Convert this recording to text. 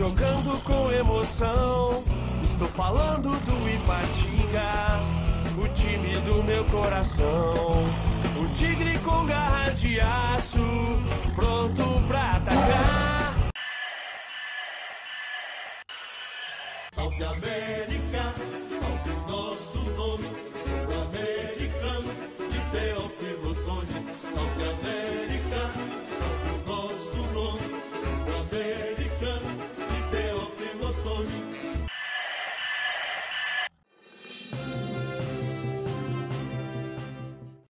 jogando com emoção. Estou falando do Ipatinga, o time do meu coração. O tigre com garras de aço, pronto pra atacar. Salve América!